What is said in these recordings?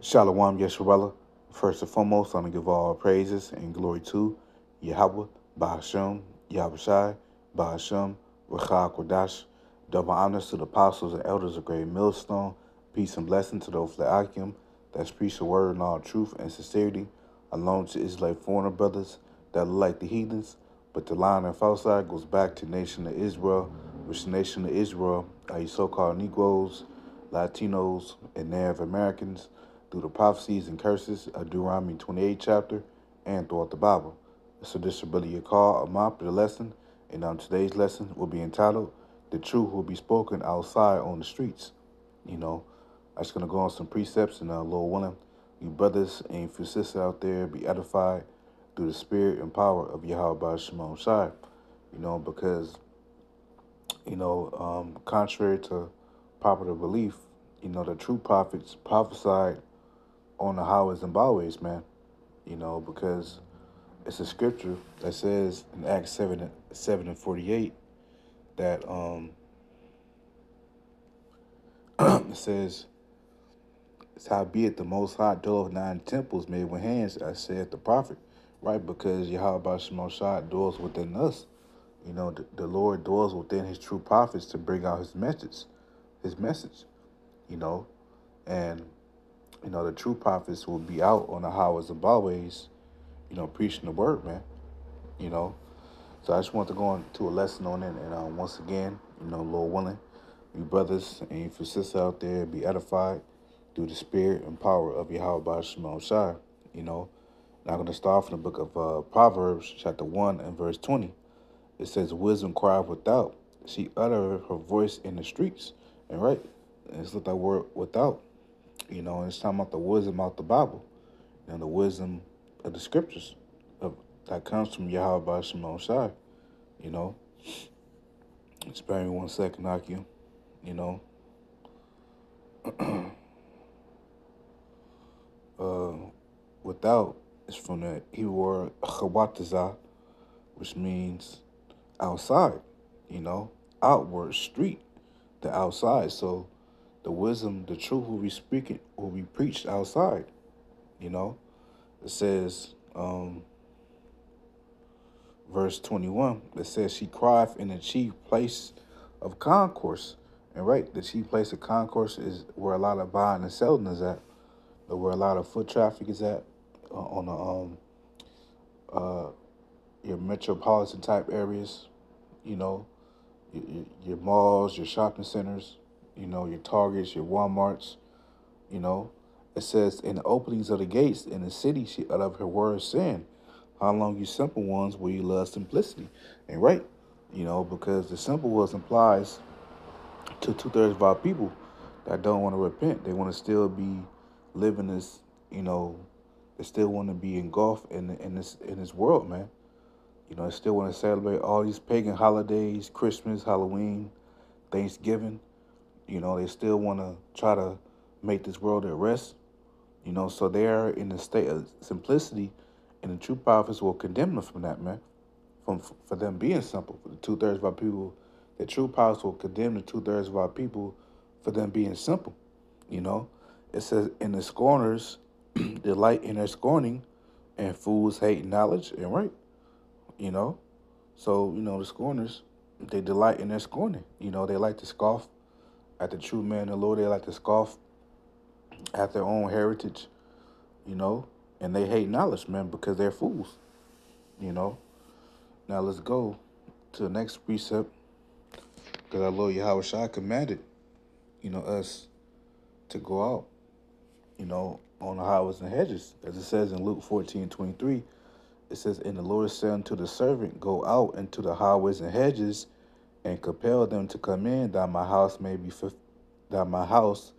Shalom Yeshuella. First and foremost, I'm going to give all praises and glory to Yahweh, Bahashem, Yahushai, Bahashem, Rachah Kodash. Double honors to the apostles and elders of Great Millstone. Peace and blessing to those that Akim that's preach the word in all truth and sincerity, along to Israelite foreigner brothers that look like the heathens. But the line and false side goes back to nation of Israel, which nation of Israel are you so-called Negroes, Latinos, and Native Americans through the prophecies and curses of Deuteronomy 28 chapter and throughout the Bible. So this is call, a mop, the lesson, and on today's lesson will be entitled "The Truth Will Be Spoken Outside on the Streets." You know, I'm just gonna go on some precepts and uh, Lord willing, you brothers and you sisters out there be edified through the spirit and power of Yahweh Shimon Shai. You know, because you know, um, contrary to popular belief, you know, the true prophets prophesied on the highways and byways, man. You know, because it's a scripture that says in Acts 7, 7 and 48 that um it says, It's howbeit the most high dwelleth nine temples made with hands, I said the prophet. Right, because Yahweh Shai dwells within us. You know, the, the Lord dwells within his true prophets to bring out his message, his message, you know, and you know, the true prophets will be out on the highways and byways, you know, preaching the word, man. You know. So I just want to go into a lesson on it. And um, once again, you know, Lord willing, you brothers and you sisters out there be edified through the spirit and power of Yahweh Shemel Shai. You know. And I'm going to start from the book of uh, Proverbs, chapter 1 and verse 20. It says, Wisdom cried without. She uttered her voice in the streets. And right, it's look that word without. You know, it's talking about the wisdom out the Bible and the wisdom of the scriptures of, that comes from Yahweh by Shimon Shai. You know, spare me one second, Aki. You know, uh, without is from the Hebrew word which means outside. You know, outward street, the outside. So the wisdom, the truth will be speaking, will be preached outside. You know, it says, um, verse 21, it says, She cried in the chief place of concourse. And right, the chief place of concourse is where a lot of buying and selling is at, where a lot of foot traffic is at uh, on the um uh your metropolitan type areas, you know, your, your malls, your shopping centers, you know, your Targets, your Walmarts, you know. It says, in the openings of the gates in the city, she uttered her words saying, How long you simple ones will you love simplicity? And right, you know, because the simple ones implies to two thirds of our people that don't want to repent. They want to still be living this, you know, they still want to be engulfed in in this in this world, man. You know, they still want to celebrate all these pagan holidays, Christmas, Halloween, Thanksgiving. You know, they still want to try to make this world at rest. You know, so they are in a state of simplicity, and the true prophets will condemn them from that, man. From for them being simple, for the two thirds of our people, the true prophets will condemn the two thirds of our people for them being simple. You know, it says, "In the scorners delight in their scorning, and fools hate knowledge." And right, you know, so you know the scorners they delight in their scorning. You know, they like to scoff at the true man, the Lord. They like to scoff at their own heritage, you know, and they hate knowledge, man, because they're fools, you know. Now let's go to the next precept, because our Lord Yahweh Shai commanded, you know, us to go out, you know, on the highways and hedges, as it says in Luke 14, 23. It says, And the Lord said unto the servant, Go out into the highways and hedges, and compel them to come in, that my house may be that my house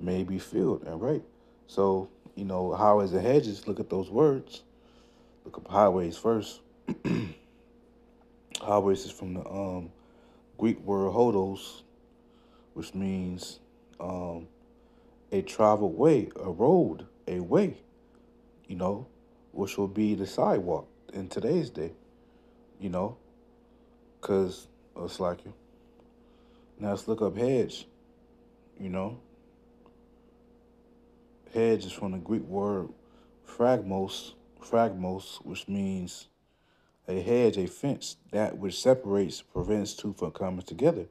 may be filled. And right. So, you know, highways and hedges, look at those words. Look up highways first. highways is from the um, Greek word hodos, which means um, a traveled way, a road, a way, you know, which will be the sidewalk in today's day, you know, because like you. Now let's look up hedge, you know. hedge is from the Greek word phragmos, phragmos, which means a hedge, a fence, that which separates, prevents two from coming together.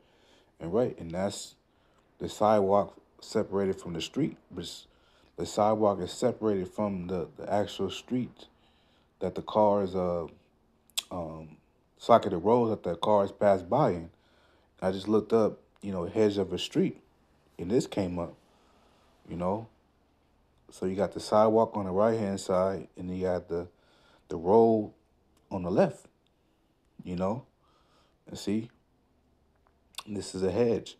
And right, and that's the sidewalk separated from the street, but the sidewalk is separated from the, the actual street that the cars, uh, um, socket of roads that the cars pass by in. I just looked up, you know, hedge of a street, and this came up, you know. So you got the sidewalk on the right hand side, and you got the the road on the left, you know. And see, this is a hedge.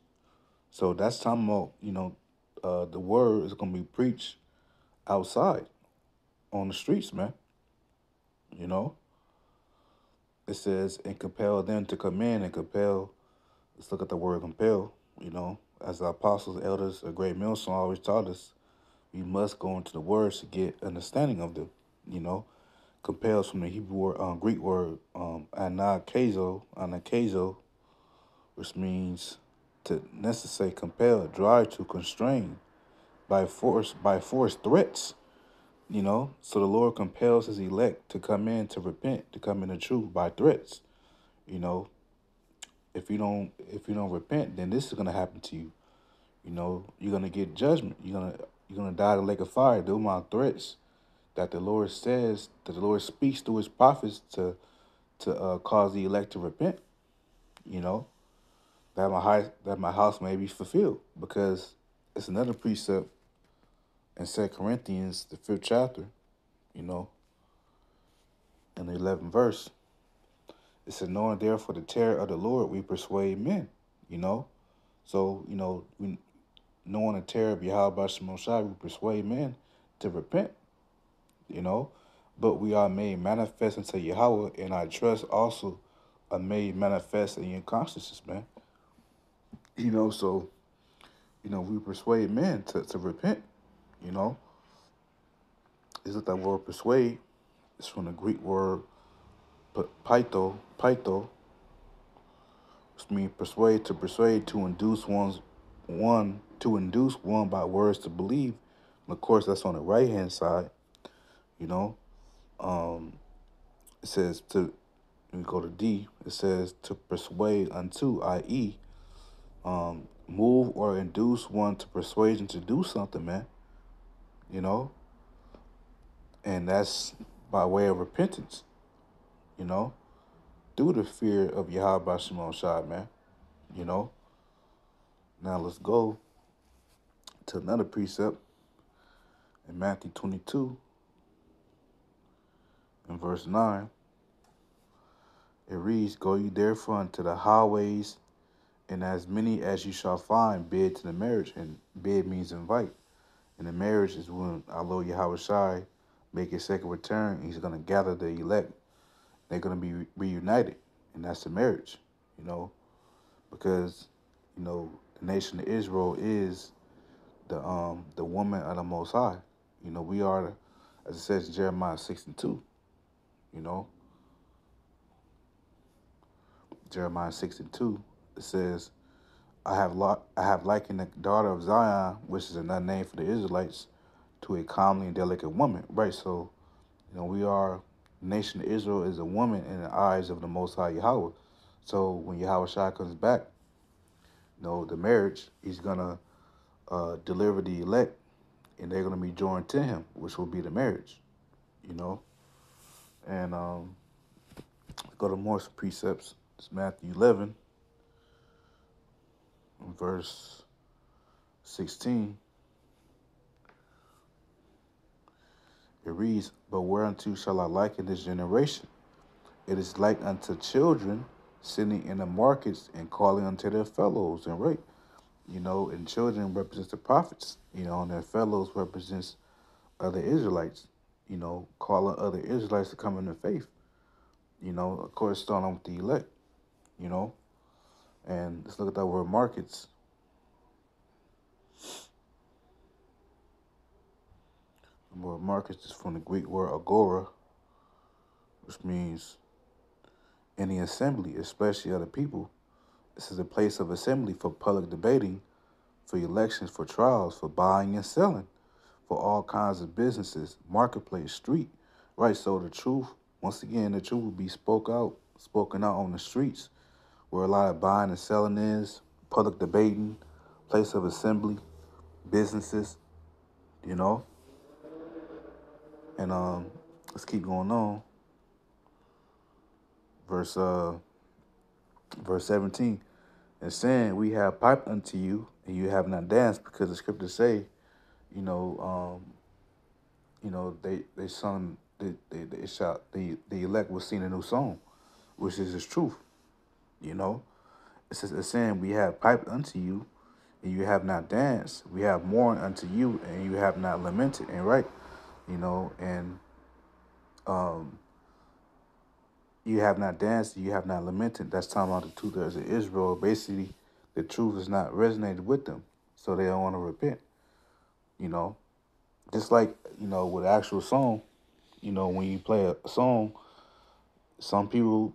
So that's talking about, you know, uh, the word is going to be preached outside on the streets, man. You know, it says, and compel them to come in and compel. Let's look at the word compel, you know, as the apostles, elders, a great millstone always taught us, we must go into the words to get understanding of them, you know. Compels from the Hebrew word, um, Greek word, um, anakazo, anakazo, which means to necessitate, compel, drive to, constrain, by force, by force threats, you know. So the Lord compels his elect to come in to repent, to come in the truth by threats, you know. If you don't, if you don't repent, then this is gonna happen to you. You know, you're gonna get judgment. You're gonna, you're gonna die in the lake of fire. Do my threats that the Lord says, that the Lord speaks through his prophets to, to uh, cause the elect to repent. You know that my that my house may be fulfilled because it's another precept in Second Corinthians, the fifth chapter, you know, in the eleventh verse. It said, knowing therefore the terror of the Lord, we persuade men, you know. So, you know, we knowing the terror of Yahweh Shemosai, we persuade men to repent, you know. But we are made manifest unto Yahweh, and I trust also are made manifest in your consciousness, man. You know, so, you know, we persuade men to, to repent, you know. Is it that word persuade? It's from the Greek word paito, paito, which means persuade, to persuade, to induce one's one, to induce one by words to believe. And of course, that's on the right hand side, you know. Um, it says to, we go to D, it says to persuade unto, i.e., um, move or induce one to persuasion to do something, man. You know? And that's by way of repentance, you know? Through the fear of Yahweh Shimon Shad, man. You know? Now let's go to another precept in Matthew 22 in verse 9. It reads, Go ye therefore unto the highways and as many as you shall find bid to the marriage, and bid means invite. And the marriage is when Lord Yahweh Shai make his second return, he's going to gather the elect. They're going to be reunited, and that's the marriage, you know, because, you know, the nation of Israel is the um the woman of the Most High. You know, we are, as it says in Jeremiah 6 and 2, you know, Jeremiah 6 and 2, it says, I have lo- I have likened the daughter of Zion, which is another name for the Israelites, to a comely and delicate woman. Right. So, you know, we are nation of Israel is a woman in the eyes of the Most High Yahweh. So when Yahweh Shai comes back, you know, the marriage, he's gonna uh, deliver the elect, and they're gonna be joined to him, which will be the marriage. You know, and um, go to more precepts. It's Matthew 11 verse 16, it reads, But whereunto shall I liken this generation? It is like unto children sitting in the markets and calling unto their fellows and right. You know, and children represents the prophets, you know, and their fellows represents other Israelites, you know, calling other Israelites to come into faith. You know, of course, starting with the elect, you know. And let's look at that word markets. The word markets is from the Greek word agora, which means any assembly, especially other people. This is a place of assembly for public debating, for elections, for trials, for buying and selling, for all kinds of businesses, marketplace, street, right? So the truth, once again, the truth will be spoke out, spoken out on the streets, where a lot of buying and selling is, public debating, place of assembly, businesses, you know. And um, let's keep going on. Verse uh, verse seventeen, and saying, "We have piped unto you, and you have not danced," because the scriptures say, you know, um, you know, they they sung, they they, they shout, the the elect will sing a new song, which is the truth, you know. It says, it's saying, "We have piped unto you, and you have not danced. We have mourned unto you, and you have not lamented." And right, you know, and um you have not danced, you have not lamented. That's talking about the two thirds of Israel. Basically, the truth has not resonated with them, so they don't want to repent. You know, just like you know with actual song, you know when you play a song, some people,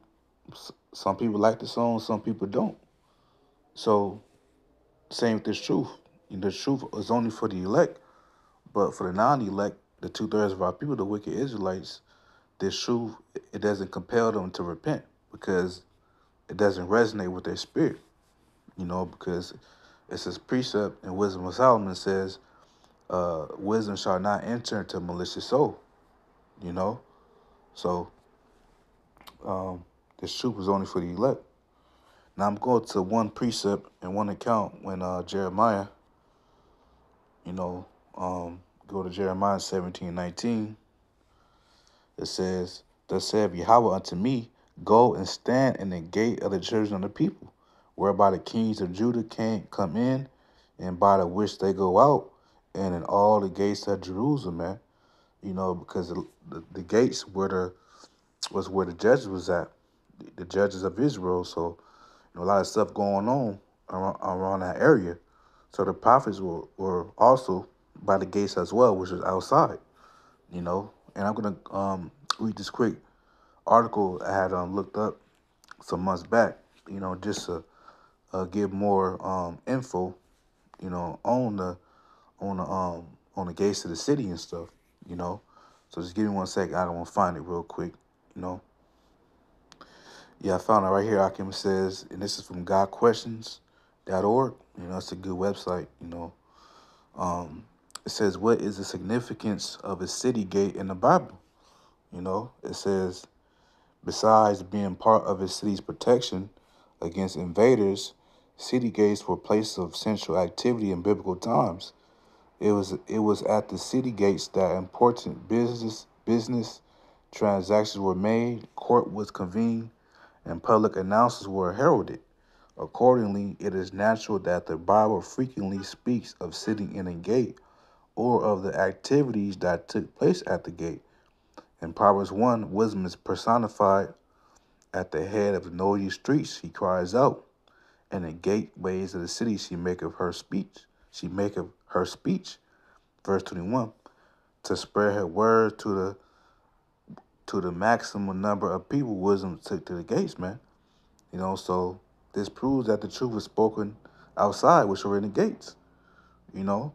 some people like the song, some people don't. So, same with this truth. The truth is only for the elect, but for the non-elect, the two thirds of our people, the wicked Israelites, this truth, it doesn't compel them to repent because it doesn't resonate with their spirit, you know, because it's this precept in Wisdom of Solomon says, uh, wisdom shall not enter into malicious soul, you know. So um, this truth is only for the elect. Now I'm going to one precept and one account when uh, Jeremiah, you know, um, go to Jeremiah 17, 19 it says, Thus saith Yahweh unto me, Go and stand in the gate of the children of the people, whereby the kings of Judah can't come in, and by the which they go out, and in all the gates of Jerusalem, man. You know, because the, the, the gates were the was where the judges was at, the judges of Israel. So, you know, a lot of stuff going on around, around that area. So the prophets were, were also by the gates as well, which was outside, you know, and I'm gonna um, read this quick article I had um, looked up some months back. You know, just to uh, give more um, info, you know, on the on the um on the gates of the city and stuff. You know, so just give me one second. I don't want to find it real quick. You know. Yeah, I found it right here. Akim says, and this is from GotQuestions.org. You know, it's a good website. You know, um, it says, What is the significance of a city gate in the Bible? You know, it says, Besides being part of a city's protection against invaders, city gates were places of central activity in biblical times. It was it was at the city gates that important business business transactions were made, court was convened, and public announcements were heralded. Accordingly, it is natural that the Bible frequently speaks of sitting in a gate or of the activities that took place at the gate. In Proverbs 1, wisdom is personified at the head of the noisy streets. She cries out, and the gateways of the city she maketh her speech. She maketh her speech. Verse 21, to spread her word to the to the maximum number of people, wisdom took to the gates, man. You know, so this proves that the truth was spoken outside, which were in the gates. You know,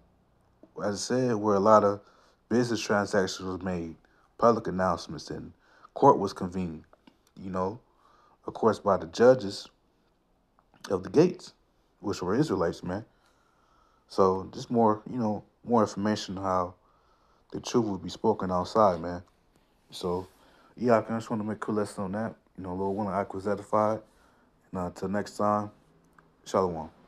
as I said, where a lot of business transactions was made, public announcements, and court was convened, you know, of course, by the judges of the gates, which were Israelites, man. So just more, you know, more information on how the truth would be spoken outside, man. So, yeah, I just want to make cool lesson on that. You know, a little one I was edified. And uh, until next time, Shalom.